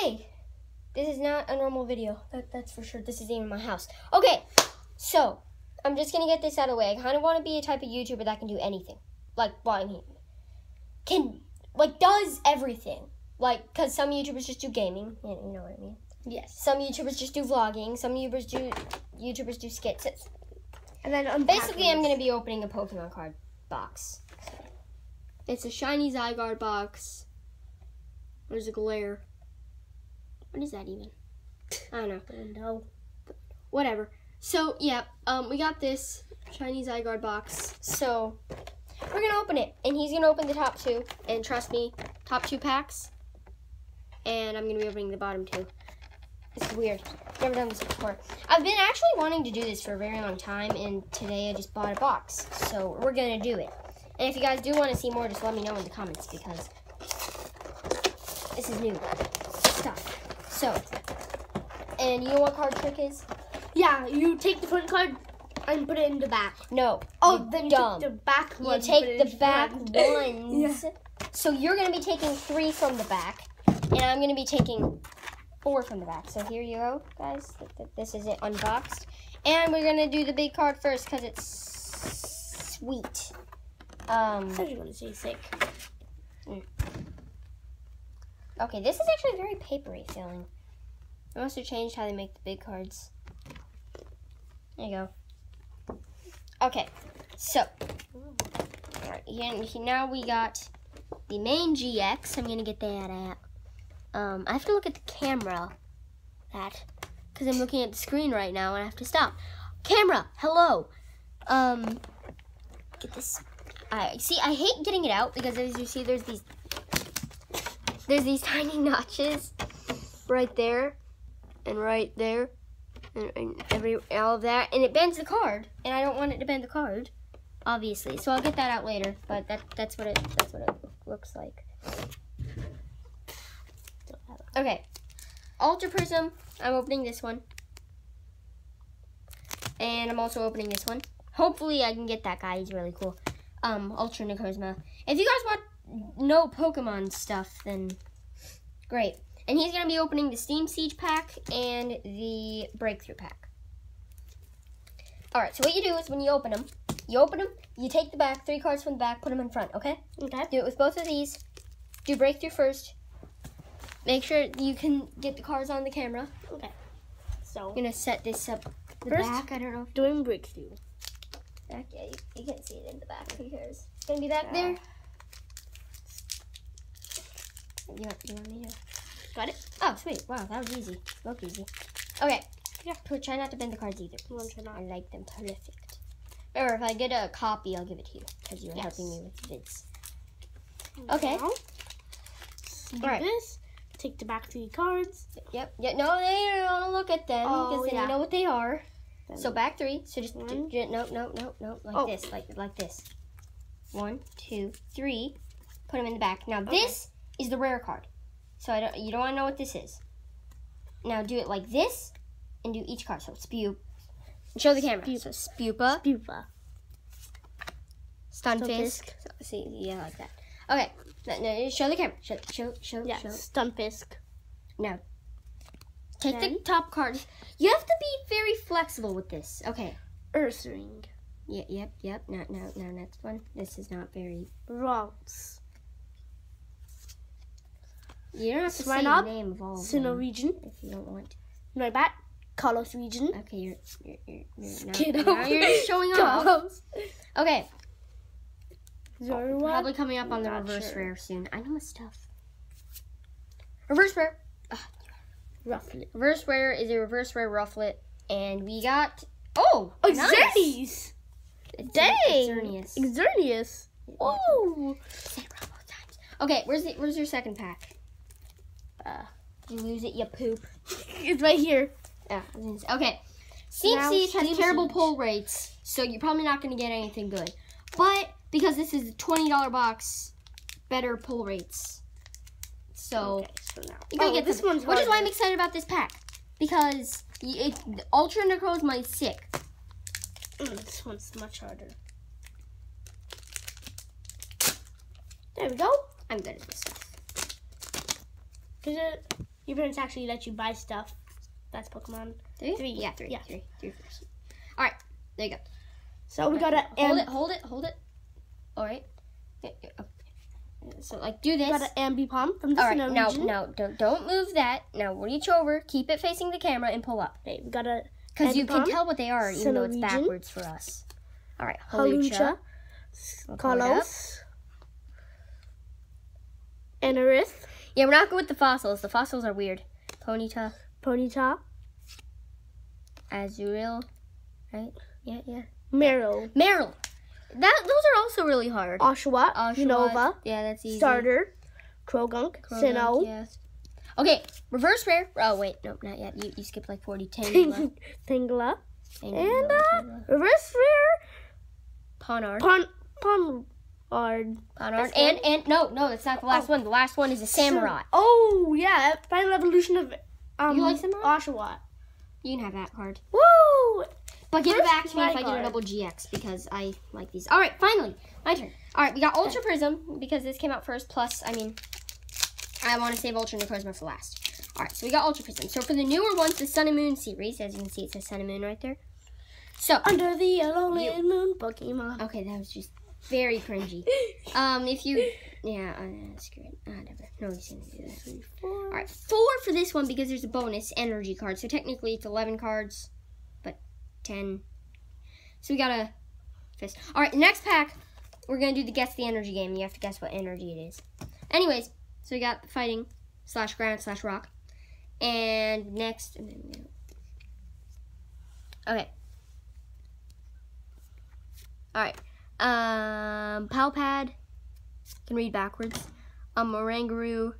Okay, this is not a normal video. That, that's for sure. This is even my house. Okay, so I'm just gonna get this out of the way. I kind of want to be a type of YouTuber that can do anything, like well, I mean, can like does everything. Like, cause some YouTubers just do gaming. You know what I mean. Yes. Some YouTubers just do vlogging. Some YouTubers do YouTubers do skits. It's, And then basically, I'm gonna be opening a Pokemon card box. It's a shiny Zygarde box. There's a glare. What is that even? I don't know. No. Whatever. So yeah, um, we got this shiny Zygarde box. So we're gonna open it, and he's gonna open the top two. And trust me, top two packs. And I'm gonna be opening the bottom two. This is weird. Never done this before. I've been actually wanting to do this for a very long time, and today I just bought a box. So we're gonna do it. And if you guys do want to see more, just let me know in the comments because this is new stuff. So, and you know what card trick is? Yeah, you take the front card and put it in the back. No. Oh, you then you dumb. take the back You one. put take the back front. ones. So you're gonna be taking three from the back, and I'm gonna be taking four from the back. So here you go, guys. Th- th- This is it unboxed, and we're gonna do the big card first because it's sweet. Um, I you were gonna say sick. Okay, this is actually very papery feeling. I must have changed how they make the big cards. There you go. Okay, so all right, here, here now we got the main GX. I'm gonna get that out. Um, I have to look at the camera. That, because I'm looking at the screen right now and I have to stop. Camera, hello. Um, get this. I see. I hate getting it out because as you see, there's these there's these tiny notches right there and right there and, and every all of that, and it bends the card, and I don't want it to bend the card, obviously. So I'll get that out later. But that that's what it that's what it looks like. Okay, Ultra Prism. I'm opening this one, and I'm also opening this one. Hopefully, I can get that guy. He's really cool. Um, Ultra Necrozma. If you guys want no Pokemon stuff, then great. And he's gonna be opening the Steam Siege pack and the Breakthrough pack. All right. So what you do is when you open them, you open them, you take the back, three cards from the back, put them in front. Okay. Okay. Do it with both of these. Do Breakthrough first. Make sure you can get the cards on the camera. Okay. So I'm gonna set this up. The First- back. I don't know. Doing breakthrough. back. Yeah, you, you can't see it in the back. Who cares? It's gonna be back there. You want, you want me to? Got it. Oh, sweet. Wow, that was easy. Look easy. Okay. Yeah. Try- not to bend the cards either. To not? I like them perfect. Or if I get a copy, I'll give it to you because you're Yes. helping me with vids. Okay. Now, do Alright. this. Take the back three cards. Yep. Yeah. No, they don't oh, want to look at them Oh, because then yeah. you know what they are. Then- So back three. So just One. j- no, no, no, no, like Oh. this, like like this. One, two, three. Put them in the back. Now Okay. this is the rare card. So I don't. You don't want to know what this is. Now do it like this, and do each card. So spew. Show the camera. Spew- So Spewpa, Pupa. stunfisk. So, see, yeah, like that. Okay. No, no, show the camera. Show, show, show, Yeah. show. Stunfisk. Take the top card. You have to be very flexible with this. Okay. Earthring. Yep, yep, yep. No, no, no. Next one. This is not very. Rocks. You don't have to say the name of all of them region. if you don't want. My bat. Kalos region. Okay, you're you're you're, you're now, now you're showing off. Okay, Zorua. probably coming up on the reverse sure. rare soon. I know my stuff. Reverse rare. Roughly. Reverse rare is a reverse rare rufflet, and we got oh, Oh, nice. Dang. Xerneas. Xerneas. Times. Okay, where's the, where's your second pack? Uh, you lose it? You poop. it's right here. Yeah. I was gonna say- Okay. Steam Siege has terrible pull rates, so you're probably not going to get anything good. But because this is a twenty dollar box, better pull rates. So Okay, so now. you Oh, get this one's Which is why I'm excited about this pack because it, Ultra Necrozma is sick. Mm, this one's much harder. There we go. I'm good at this stuff. It? Your parents actually let you buy stuff. That's Pokemon. Three? Three. Yeah, three. Yeah. Three. Three first. All right. There you go. So we got a hold it. Hold it. Hold it. All right. Okay. So like do this. got an Ambipom from the All right. Now, region. now don't don't move that. Now reach over. Keep it facing the camera and pull up. Okay, we got a Because you can tell what they are, even though it's region. backwards for us. All right. Hawlucha, Hawlucha. We'll pull it up. Kalos, Anorith, Yeah, we're not good with the fossils. The fossils are weird. Ponyta, Ponyta, Azurill, right? Yeah, yeah. Marill, Marill. That those are also really hard. Oshawott, Oshawott. Unova, Yeah, that's easy. Starter, Krogunk, Croagunk, Sinnoh, Yes. Okay, reverse rare. Oh wait, no, not yet. You, you skipped like forty. Tangela. Tangela, Tangela, and uh, reverse rare, Pawniard. Pon Pon, Pawniard. Pawniard. That's And and no, no, that's not the last one. The last one is a Samurott. Oh, yeah, final evolution of um, You like Samurai? Oshawott. You can have that card. Woo! But give it back to me if my I get a double GX because I like these. All right, finally, my turn. All right, we got Ultra Prism because this came out first. Plus, I mean, I want to save Ultra Necrozma for last. All right, so we got Ultra Prism. So for the newer ones, the Sun and Moon series, as you can see, it says Sun and Moon right there. So, Under the yellow moon Pokemon. okay, that was just very cringy. Um, if you, yeah, uh, screw it. Uh, never. Nobody's gonna do that. All right, four for this one because there's a bonus energy card. So technically it's 11 cards, but 10. So we got a fist. All right, next pack, we're going to do the guess the energy game. You have to guess what energy it is. Anyways, so we got fighting slash ground slash rock. And next, okay. All right. Um, Palpad can read backwards. Um, Oranguru,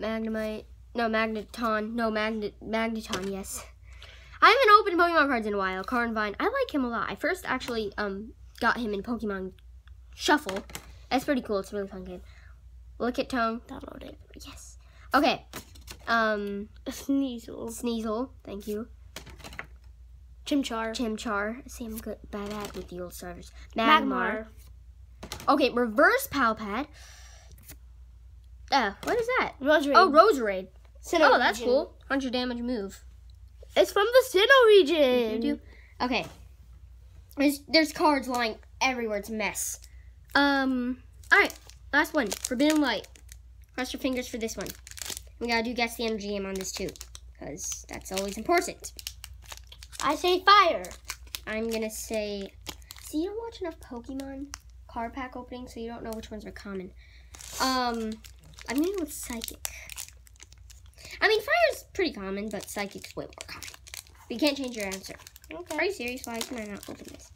Magnemite, no, Magneton, no, Magnet, Magneton, yes. I haven't opened Pokemon cards in a while. Carnivine, I like him a lot. I first actually um got him in Pokemon Shuffle. That's pretty cool. It's a really fun game. Look at Tongue. Download it. Yes. Okay. Um, Sneasel. Sneasel. Thank you. Chimchar. Chimchar. Same good bad bad with the old starters. Magmar. Magmar. Okay, reverse Palpad. Uh, what is that? Roserade. Oh, Roserade. Sinnoh Oh, that's region. cool. 100 damage move. It's from the Sinnoh region. Do. Okay. There's there's cards lying everywhere. It's a mess. Um. All right. Last one. Forbidden Light. Cross your fingers for this one. We gotta do guess the energy game on this too, because that's always important. I say fire. I'm gonna say. See, you don't watch enough Pokemon card pack openings, so you don't know which ones are common. Um, I'm gonna go with Psychic. I mean, Fire's pretty common, but Psychic's way more common. But you can't change your answer. Okay. Are you serious? Why can I not open this?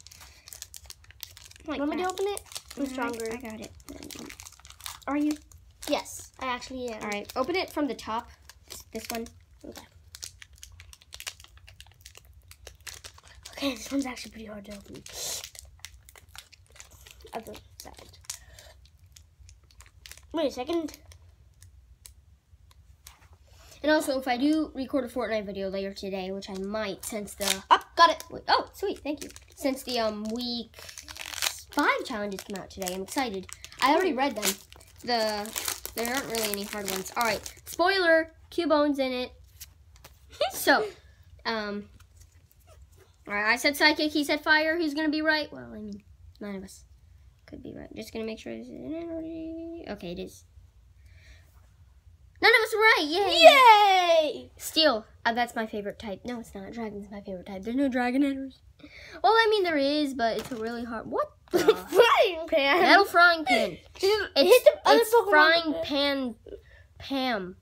Like Want me to open it? I'm I- stronger. I, got it. Are you? Yes, I actually am. All right. Open it from the top. This one. Okay. This one's actually pretty hard to open. Other side. Wait a second. And also, if I do record a Fortnite video later today, which I might, since the Up, got it. Wait, oh, sweet, thank you. Since the um week five challenges come out today, I'm excited. I already read them. The there aren't really any hard ones. All right, spoiler: Cubone's in it. so, um, all right. I said psychic. He said fire. Who's gonna be right? Well, I mean, none of us could be right. Just gonna make sure it's energy. Okay, it is. None of us are right. Yay! Yay! Steel. Uh, that's my favorite type. No, it's not. Dragon's my favorite type. There's no dragon enters. Well, I mean, there is, but it's a really hard. What? the- Frying pan. Metal frying pan. Just It's, hit the other it's frying pan. Pam.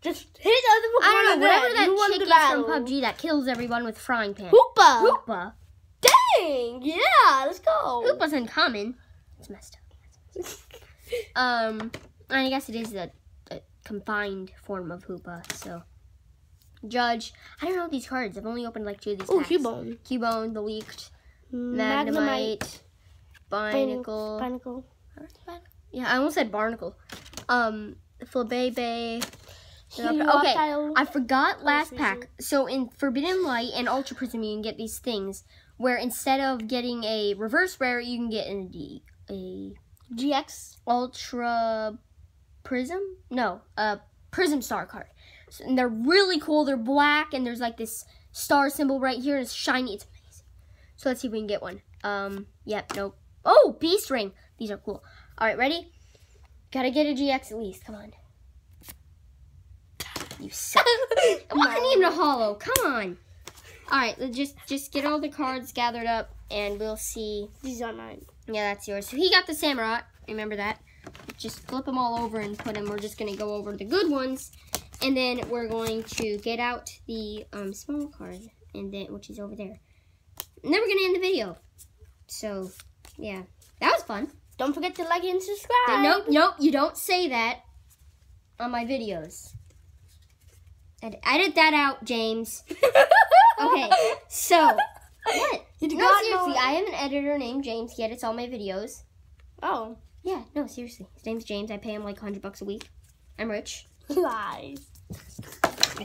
Just hit the other. I don't know. Whatever that. You chick is from PUBG that kills everyone with frying pan. Hoopa. Hoopa. Dang. Yeah. Let's go. Hoopa's uncommon. It's messed up. Um, and I guess it is a, a confined form of Hoopa. So, Judge. I don't know these cards. I've only opened like two of these. Oh. Cubone. Cubone, the leaked. Magnemite. Magnemite, Binacle. Binacle. Yeah, I almost said Barnacle. Um, Flabebe. Okay, I forgot last pack. So in Forbidden Light and Ultra Prism, you can get these things where instead of getting a reverse rare, you can get a, D- a GX. Ultra Prism. No, a Prism Star card. So, and they're really cool. They're black, and there's like this star symbol right here. And it's shiny. It's amazing. So let's see if we can get one. Um, yep, nope. Oh, Beast Ring. These are cool. All right, ready? Gotta get a GX at least. Come on. You suck. it wasn't even a hollow. Come on. All right, let's just just get all the cards gathered up, and we'll see. These are mine. Yeah, that's yours. So he got the Samurott. Remember that. Just flip them all over and put them. We're just gonna go over the good ones, and then we're going to get out the um, small card, and then which is over there. And then we're gonna end the video. So, yeah, that was fun. Don't forget to like and subscribe. Nope, nope, you don't say that on my videos. Ed- edit that out, James. Okay, so what? You No, seriously, I have an editor named James. He edits all my videos. Oh, Yeah, no, seriously. His name's James. I pay him like 100 bucks a week. I'm rich. lies.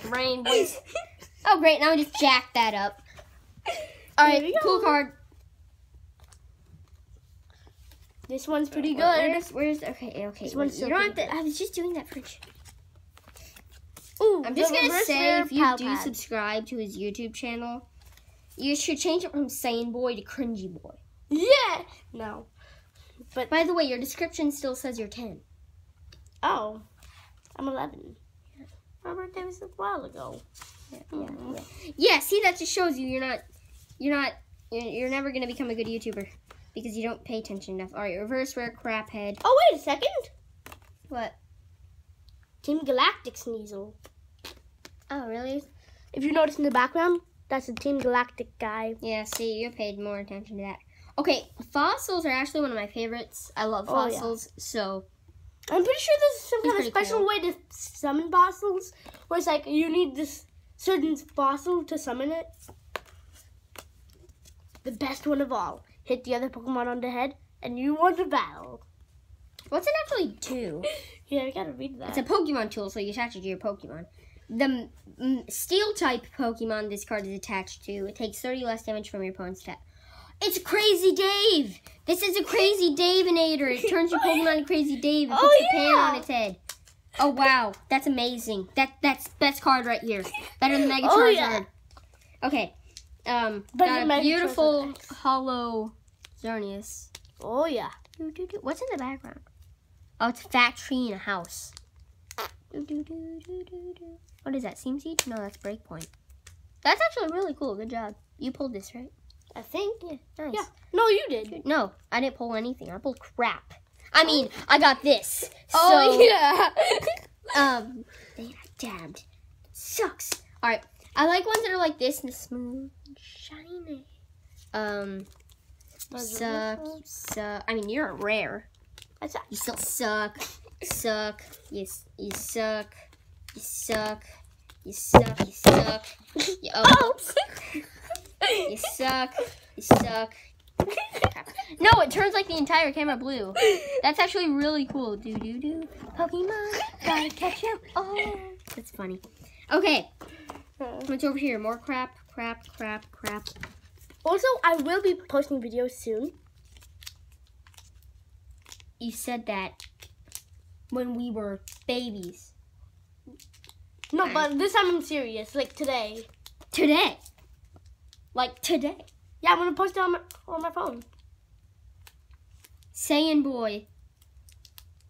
Rain, boys. Oh, great. Now I just jack that up. All right, cool card. This one's pretty good. Where's, where's, okay, okay. This one's wait, so you don't have to, I was just doing that for Ooh, I'm just gonna say, if you do Pad. subscribe to his YouTube channel, you should change it from Sane Boy to Cringy Boy. Yeah. No. But by the way, your description still says you're 10. Oh, I'm 11. My birthday was a while ago. Yeah, Mhm. yeah. yeah, see, that just shows you you're not, you're not, you're, you're never gonna become a good YouTuber because you don't pay attention enough. All right, reverse rare crap head. Oh wait a second. What? Team Galactic Sneasel. Oh, really? If you notice in the background, that's the Team Galactic guy. Yeah, see, you paid more attention to that. Okay, fossils are actually one of my favorites. I love Oh, yeah. fossils, so I'm pretty sure there's some kind of special cool. way to summon fossils, where it's like you need this certain fossil to summon it. The best one of all. Hit the other Pokemon on the head, and you won the battle. What's it actually do? Yeah, we gotta read that. It's a Pokemon tool, so you attach it to your Pokemon. The steel type Pokemon this card is attached to, it takes 30 less damage from your opponent's attack. It's Crazy Dave! This is a Crazy Daveinator. It turns your Pokemon into Crazy Dave and Oh, puts a pan on its head. Oh wow, that's amazing. That that's best card right here. Better than Mega Oh, Charizard. yeah. Okay. Um Better got a beautiful hollow Xerneas. oh yeah. What's in the background? Oh, it's a fat tree in a house. What is that? Steam Siege? No, that's breakpoint. That's actually really cool. Good job. You pulled this, right? I think. Yeah, nice. Yeah. No, you did. No, I didn't pull anything. I pulled crap. I mean, I got this. Oh so, yeah. um, they got dabbed. Sucks. All right, I like ones that are like this and smooth and shiny. Um, suck, you suck. I mean, you're a rare. I suck. You still suck. Suck. You, you suck. You suck. You suck. You suck. You, oh, you suck. You suck. No, it turns like the entire camera blue. That's actually really cool. Do do do. Pokemon, gotta catch up. Oh, that's funny. Okay, what's over here? More crap, crap, crap, crap. Also, I will be posting videos soon. You said that when we were babies. No, but this time I'm serious. Like today. Today. Like today. Yeah, I'm gonna post it on my on my phone. Saiyan Boy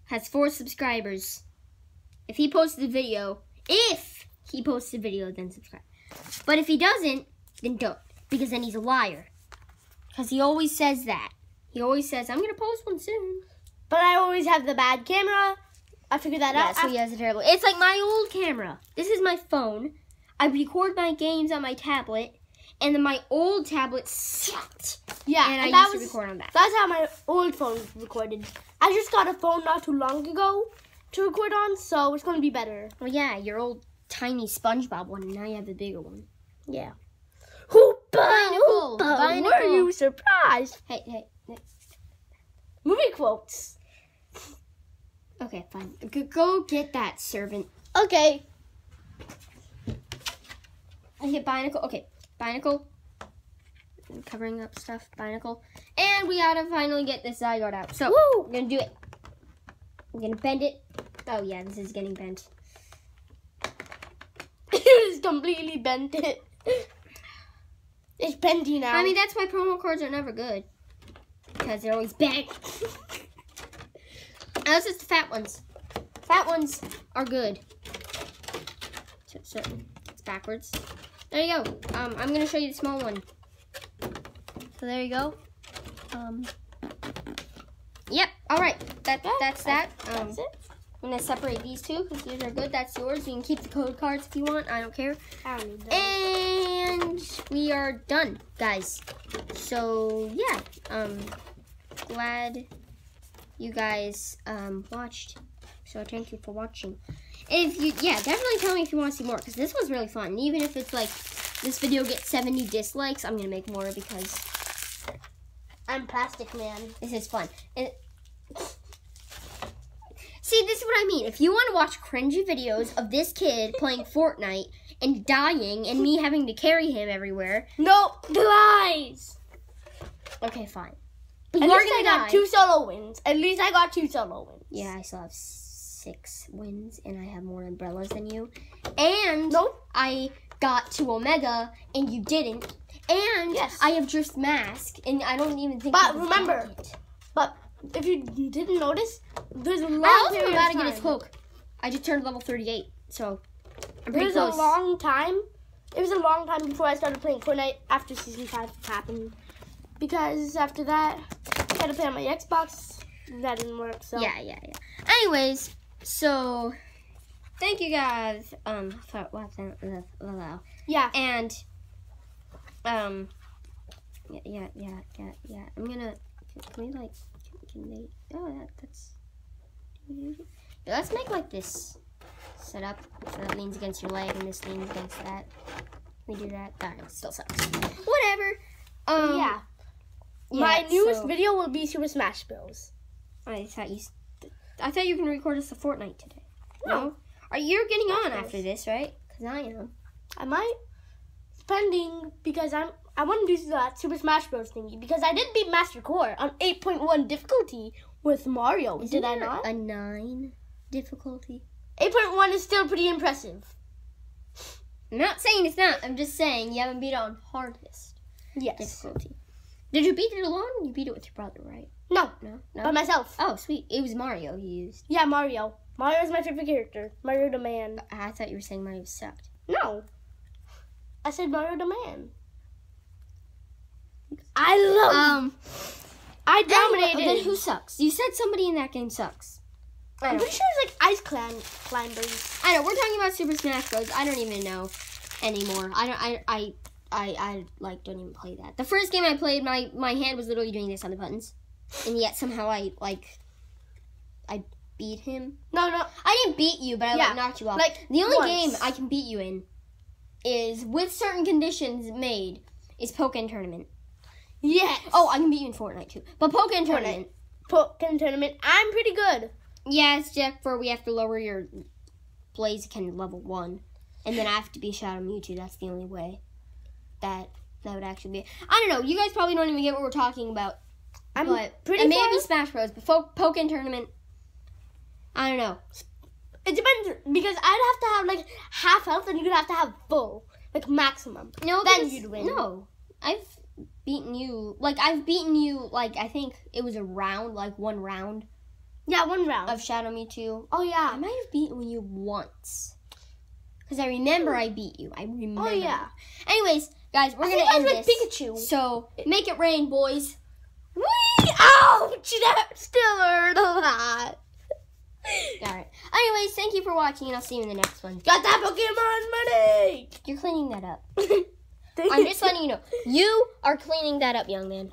has four subscribers. If he posts the video, if he posts the video, then subscribe. But if he doesn't, then don't. Because then he's a liar. Because he always says that. He always says, I'm going to post one soon. But I always have the bad camera. I figured that Yeah, out. so he has a terrible. It's like my old camera. This is my phone. I record my games on my tablet. And then my old tablet sucked. yeah, And, and, I that used was to record on that. that's how my old phone recorded. I just got a phone not too long ago to record on, so it's gonna be better. Well, yeah, your old tiny SpongeBob one, and now you have the bigger one. Yeah. Hoopa, hoopa, were you surprised? Hey, hey, hey. Movie quotes. Okay, fine. Go, go get that, servant. Okay. I hit Binacle. Okay, Binacle. I'm covering up stuff. Binacle. And we gotta finally get this Zygarde out. So, Woo! we're gonna do it. I'm gonna bend it. Oh, yeah, this is getting bent. It is completely bent it. It's bendy now. I mean, that's why promo cards are never good. Because they're always bent. Unless it's the fat ones. Fat ones are good. So, so it's backwards. There you go. Um, I'm gonna show you the small one. So there you go. Um. Yep. All right. That that's that. Um, that's it. I'm gonna separate these two because these are good. That's yours. You can keep the code cards if you want. I don't care. I don't need. And we are done, guys. So yeah, um, glad you guys um watched. So thank you for watching. If you, yeah, definitely tell me if you want to see more because this was really fun. Even if it's like this video gets 70 dislikes, I'm gonna make more because I'm Plastic Man. this is fun. And see, this is what I mean. If you want to watch cringy videos of this kid playing Fortnite and dying and me having to carry him everywhere, No, the lies. okay, fine. At least I got die. two solo wins. At least I got two solo wins. Yeah, I still have six wins, and I have more umbrellas than you. And No. I got to Omega, and you didn't. And Yes. I have Drift Mask, and I don't even think. But remember. But if you didn't notice, there's a long I also period know how of to get his cloak. I just turned level 38, so I'm pretty There's close. a long time. It was a long time before I started playing Fortnite after season five happened. Because after that, I had to play on my Xbox. That didn't work. So Yeah, yeah, yeah. Anyways, so thank you guys. Um, for watching. yeah. And um yeah, yeah, yeah, yeah, yeah. I'm gonna can we like can, can they oh that that's yeah, let's make like this set up so that leans against your leg and this leans against that. We do that. That still sucks. Whatever. Um yeah. Yeah, My newest so- video will be Super Smash Bros. I thought you I thought you were gonna record us a Fortnite today. No. Are you getting on after this, right? Because I am. I might spending because I'm I want to do that Super Smash Bros. thingy because I did beat Master Core on 8.1 difficulty with Mario. Isn't did I not? A nine difficulty. 8.1 is still pretty impressive. I'm not saying it's not. I'm just saying you haven't beat it on hardest Yes. difficulty. Did you beat it alone? You beat it with your brother, right? No, No, no. by myself. oh, sweet. It was Mario he used. Yeah, Mario. Mario is my favorite character. Mario the Man. I thought you were saying Mario sucked. No. I said Mario the Man. I love. Um, I anyway, dominated. then who sucks? You said somebody in that game sucks. I I'm pretty sure it's like Ice Clan climbers. I know. We're talking about Super Smash Bros. I don't even know anymore. I don't. I. I. I, I like don't even play that. The first game I played, my my hand was literally doing this on the buttons, and yet somehow I like, I beat him. No, no. I didn't beat you, but I Yeah, like knocked you off. like, the only once. game I can beat you in is with certain conditions made is Pokken Tournament. Yes. Oh, I can beat you in Fortnite too. But Pokken Tournament, Pokken tournament. I'm pretty good. yeah, it's just for we have to lower your Blaze Blaziken level one, and then I have to be Shadow Mewtwo. That's the only way that that would actually be. I don't know. You guys probably don't even get what we're talking about. I'm but pretty and far. maybe Smash Bros. But Fo- Pokken Tournament, I don't know. It depends because I'd have to have like half health, and you'd have to have full, like maximum. No, Then you'd win. No, I've beaten you. Like I've beaten you. Like I think it was a round, like one round Yeah, one round. of Shadow Mewtwo. oh yeah, I might have beaten you once. Because I remember I beat you. I oh, remember. Oh yeah. Anyways, guys, we're I gonna end this. with Pikachu. So make it rain, boys. Whee! Ouch! That still hurt a lot. All right. Anyways, thank you for watching, and I'll see you in the next one. Got that Pokemon money. You're cleaning that up. I'm just letting you know. You are cleaning that up, young man.